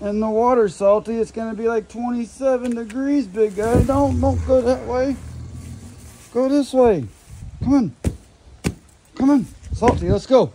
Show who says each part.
Speaker 1: and the water's salty, it's gonna be like 27 degrees, big guy. Don't don't go that way. Go this way. Come on. Come on. Salty, let's go.